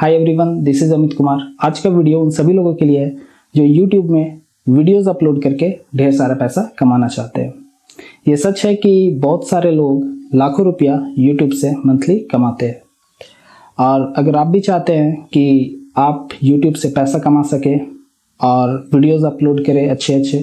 Hi everyone this is Amit Kumar आज का video उन सभी लोगों के लिए है जो यूट्यूब में वीडियोस अपलोड करके ढेर सारा पैसा कमाना चाहते हैं। ये सच है कि बहुत सारे लोग लाखों रुपया यूट्यूब से मंथली कमाते हैं। और अगर आप भी चाहते हैं कि आप यूट्यूब से पैसा कमा सके और वीडियोस अपलोड करें अच्छे अच्छे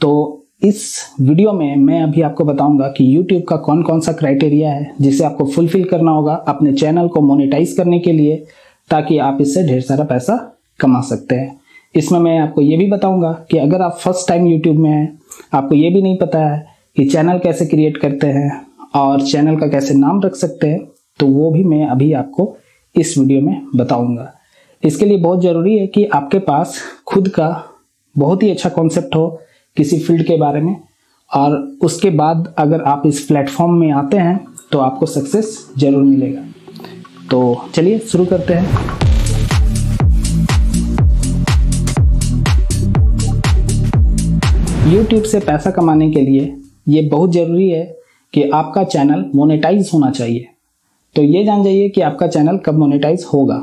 तो इस वीडियो में मैं अभी आपको बताऊँगा कि YouTube का कौन कौन सा क्राइटेरिया है जिसे आपको फुलफिल करना होगा अपने चैनल को मोनेटाइज करने के लिए ताकि आप इससे ढेर सारा पैसा कमा सकते हैं। इसमें मैं आपको ये भी बताऊँगा कि अगर आप फ़र्स्ट टाइम यूट्यूब में हैं, आपको ये भी नहीं पता है कि चैनल कैसे क्रिएट करते हैं और चैनल का कैसे नाम रख सकते हैं तो वो भी मैं अभी आपको इस वीडियो में बताऊँगा। इसके लिए बहुत ज़रूरी है कि आपके पास खुद का बहुत ही अच्छा कॉन्सेप्ट हो किसी फ़ील्ड के बारे में और उसके बाद अगर आप इस प्लेटफॉर्म में आते हैं तो आपको सक्सेस ज़रूर मिलेगा। तो चलिए शुरू करते हैं। YouTube से पैसा कमाने के लिए ये बहुत ज़रूरी है कि आपका चैनल मोनेटाइज होना चाहिए। तो ये जान जाइए कि आपका चैनल कब मोनेटाइज होगा।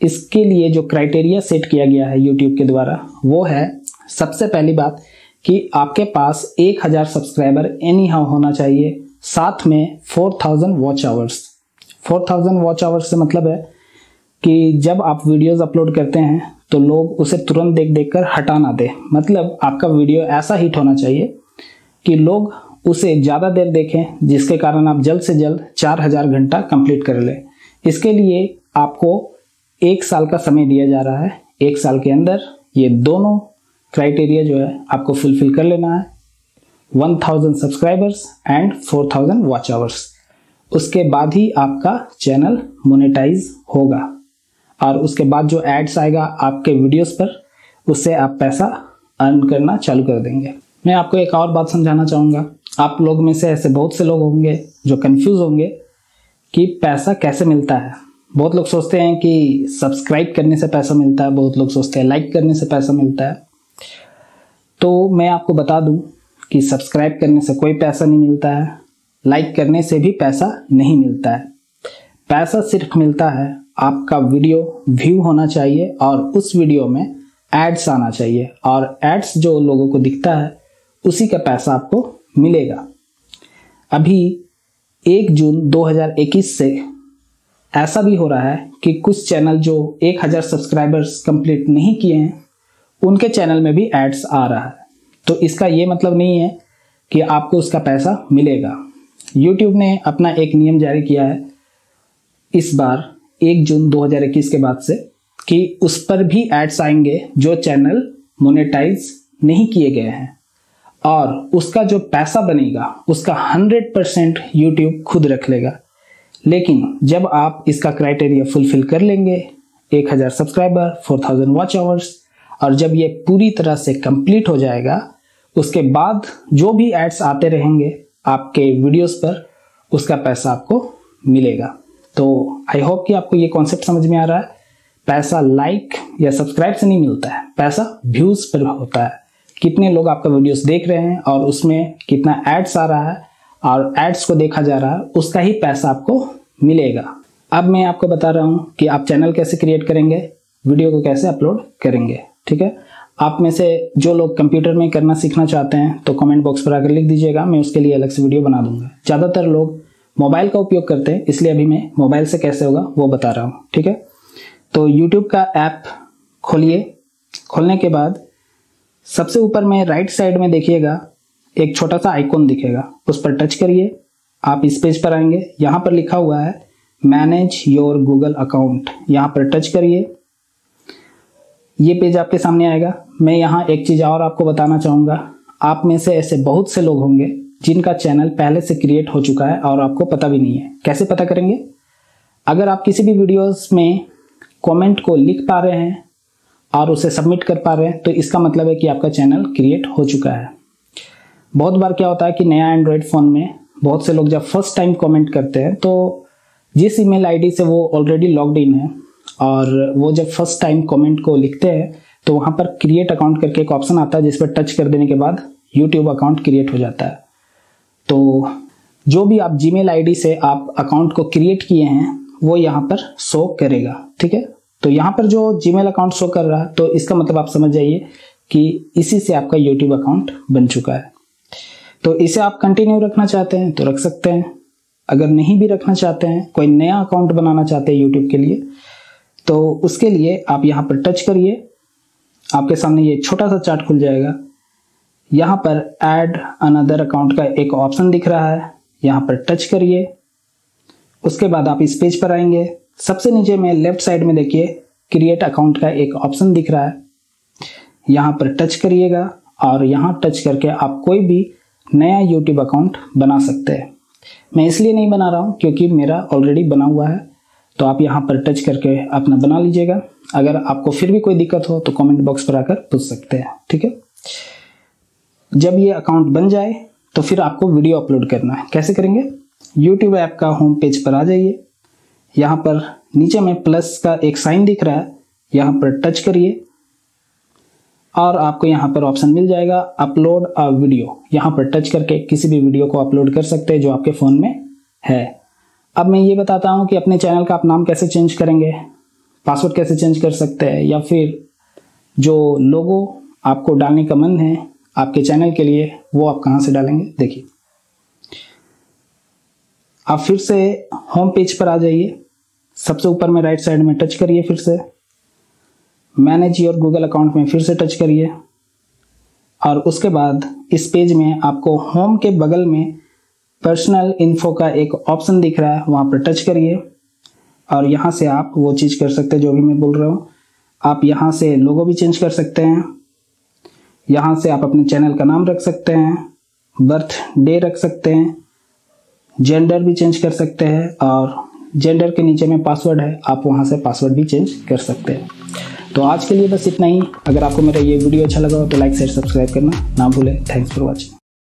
इसके लिए जो क्राइटेरिया सेट किया गया है YouTube के द्वारा, वो है, सबसे पहली बात कि आपके पास एक हज़ार सब्सक्राइबर एनी हाउ होना चाहिए, साथ में four thousand watch hours four thousand watch hours से मतलब है कि जब आप वीडियोस अपलोड करते हैं तो लोग उसे तुरंत देख देख कर हटा ना दे। मतलब आपका वीडियो ऐसा हिट होना चाहिए कि लोग उसे ज़्यादा देर देखें, जिसके कारण आप जल्द से जल्द चार हज़ार घंटा कंप्लीट कर लें। इसके लिए आपको एक साल का समय दिया जा रहा है। एक साल के अंदर ये दोनों क्राइटेरिया जो है आपको फुलफिल कर लेना है। One thousand subscribers and four thousand watch hours उसके बाद ही आपका चैनल मोनेटाइज होगा। और उसके बाद जो एड्स आएगा आपके वीडियोस पर, उससे आप पैसा अर्न करना चालू कर देंगे। मैं आपको एक और बात समझाना चाहूँगा। आप लोग में से ऐसे बहुत से लोग होंगे जो कंफ्यूज होंगे कि पैसा कैसे मिलता है। बहुत लोग सोचते हैं कि सब्सक्राइब करने से पैसा मिलता है, बहुत लोग सोचते हैं लाइक करने से पैसा मिलता है। तो मैं आपको बता दूँ कि सब्सक्राइब करने से कोई पैसा नहीं मिलता है। लाइक करने से भी पैसा नहीं मिलता है। पैसा सिर्फ़ मिलता है, आपका वीडियो व्यू होना चाहिए और उस वीडियो में एड्स आना चाहिए और एड्स जो लोगों को दिखता है, उसी का पैसा आपको मिलेगा। अभी एक जून 2021 से ऐसा भी हो रहा है कि कुछ चैनल जो 1000 सब्सक्राइबर्स कंप्लीट नहीं किए हैं, उनके चैनल में भी एड्स आ रहा है। तो इसका ये मतलब नहीं है कि आपको उसका पैसा मिलेगा। यूट्यूब ने अपना एक नियम जारी किया है इस बार, एक जून 2021 के बाद से, कि उस पर भी एड्स आएँगे जो चैनल मोनेटाइज नहीं किए गए हैं। और उसका जो पैसा बनेगा, उसका 100 परसेंट यूट्यूब खुद रख लेगा। लेकिन जब आप इसका क्राइटेरिया फुलफिल कर लेंगे 1000 सब्सक्राइबर 4000 वॉच आवर्स और जब ये पूरी तरह से कंप्लीट हो जाएगा, उसके बाद जो भी एड्स आते रहेंगे आपके वीडियोस पर उसका पैसा आपको मिलेगा। तो आई होप कि आपको ये कॉन्सेप्ट समझ में आ रहा है। पैसा लाइक या सब्सक्राइब से नहीं मिलता है। पैसा व्यूज़ पर होता है। कितने लोग आपका वीडियोस देख रहे हैं और उसमें कितना एड्स आ रहा है और एड्स को देखा जा रहा है, उसका ही पैसा आपको मिलेगा। अब मैं आपको बता रहा हूँ कि आप चैनल कैसे क्रिएट करेंगे वीडियो को कैसे अपलोड करेंगे, ठीक है? आप में से जो लोग कंप्यूटर में करना सीखना चाहते हैं तो कमेंट बॉक्स पर आकर लिख दीजिएगा, मैं उसके लिए अलग से वीडियो बना दूँगा। ज़्यादातर लोग मोबाइल का उपयोग करते हैं, इसलिए अभी मैं मोबाइल से कैसे होगा, वो बता रहा हूँ, ठीक है? तो यूट्यूब का ऐप खोलिए। खोलने के बाद सबसे ऊपर में राइट साइड में देखिएगा, एक छोटा सा आइकॉन दिखेगा, उस पर टच करिए। आप इस पेज पर आएँगे, यहाँ पर लिखा हुआ है मैनेज योर गूगल अकाउंट यहाँ पर टच करिए। ये पेज आपके सामने आएगा। मैं यहाँ एक चीज़ और आपको बताना चाहूँगा। आप में से ऐसे बहुत से लोग होंगे जिनका चैनल पहले से क्रिएट हो चुका है और आपको पता भी नहीं है। कैसे पता करेंगे? अगर आप किसी भी वीडियोस में कमेंट को लिख पा रहे हैं और उसे सबमिट कर पा रहे हैं तो इसका मतलब है कि आपका चैनल क्रिएट हो चुका है। बहुत बार क्या होता है कि नया एंड्रॉयड फ़ोन में बहुत से लोग जब फ़र्स्ट टाइम कमेंट करते हैं तो जिस ईमेल आईडी से वो ऑलरेडी लॉग्ड इन है और वो जब फ़र्स्ट टाइम कमेंट को लिखते हैं तो वहाँ पर क्रिएट अकाउंट करके एक ऑप्शन आता है जिस पर टच कर देने के बाद यूट्यूब अकाउंट क्रिएट हो जाता है। तो जो भी आप जी मेल से आप अकाउंट को क्रिएट किए हैं, वो यहाँ पर शो करेगा, ठीक है? तो यहाँ पर जो जीमेल अकाउंट शो कर रहा है तो इसका मतलब आप समझ जाइए कि इसी से आपका यूट्यूब अकाउंट बन चुका है। तो इसे आप कंटिन्यू रखना चाहते हैं तो रख सकते हैं। अगर नहीं भी रखना चाहते हैं, कोई नया अकाउंट बनाना चाहते हैं यूट्यूब के लिए तो उसके लिए आप यहाँ पर टच करिए। आपके सामने ये छोटा सा चार्ट खुल जाएगा। यहाँ पर ऐड अनदर अकाउंट का एक ऑप्शन दिख रहा है। यहाँ पर टच करिए। उसके बाद आप इस पेज पर आएँगे। सबसे नीचे में लेफ़्ट साइड में देखिए क्रिएट अकाउंट का एक ऑप्शन दिख रहा है। यहाँ पर टच करिएगा और यहाँ टच करके आप कोई भी नया यूट्यूब अकाउंट बना सकते हैं। मैं इसलिए नहीं बना रहा हूँ क्योंकि मेरा ऑलरेडी बना हुआ है। तो आप यहाँ पर टच करके अपना बना लीजिएगा। अगर आपको फिर भी कोई दिक्कत हो तो कमेंट बॉक्स पर आकर पूछ सकते हैं, ठीक है? जब ये अकाउंट बन जाए तो फिर आपको वीडियो अपलोड करना है। कैसे करेंगे? यूट्यूब ऐप का होम पेज पर आ जाइए। यहाँ पर नीचे में प्लस का एक साइन दिख रहा है। यहाँ पर टच करिए। और आपको यहाँ पर ऑप्शन मिल जाएगा अपलोड अ वीडियो यहाँ पर टच करके किसी भी वीडियो को अपलोड कर सकते हैं जो आपके फ़ोन में है। अब मैं ये बताता हूँ कि अपने चैनल का आप नाम कैसे चेंज करेंगे, पासवर्ड कैसे चेंज कर सकते हैं, या फिर जो लोगो आपको डालने का मन है आपके चैनल के लिए, वो आप कहाँ से डालेंगे, देखिए। आप फिर से होम पेज पर आ जाइए। सबसे ऊपर में राइट साइड में टच करिए फिर से। मैनेज योर गूगल अकाउंट में फिर से टच करिए। और उसके बाद इस पेज में आपको होम के बगल में पर्सनल इन्फो का एक ऑप्शन दिख रहा है, वहाँ पर टच करिए। और यहाँ से आप वो चीज़ कर सकते हैं जो भी मैं बोल रहा हूँ। आप यहाँ से लोगो भी चेंज कर सकते हैं। यहाँ से आप अपने चैनल का नाम रख सकते हैं बर्थ डे रख सकते हैं जेंडर भी चेंज कर सकते हैं, और जेंडर के नीचे में पासवर्ड है, आप वहाँ से पासवर्ड भी चेंज कर सकते हैं। तो आज के लिए बस इतना ही। अगर आपको मेरा ये वीडियो अच्छा लगा हो तो लाइक शेयर सब्सक्राइब करना ना भूलें। Thanks for watching